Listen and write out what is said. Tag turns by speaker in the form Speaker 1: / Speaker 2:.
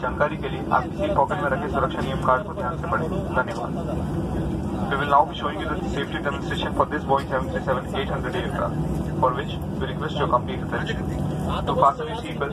Speaker 1: जानकारी के लिए आप किसी पॉकेट में रखे सुरक्षा नियम कार्ड को ध्यान से पढ़ें धन्यवाद We will now be showing you the safety demonstration for this Boeing 737-800 aircraft, for which we request your complete attention. To fasten your seatbelt